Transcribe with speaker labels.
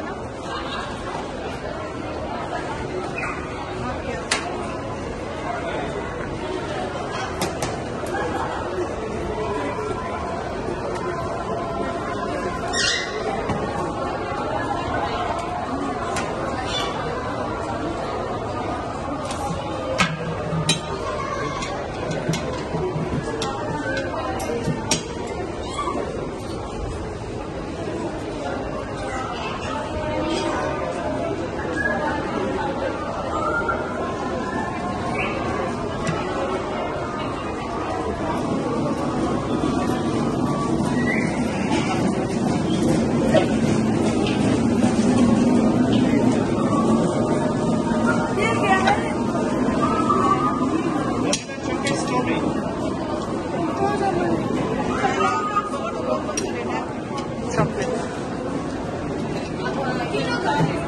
Speaker 1: de ていうの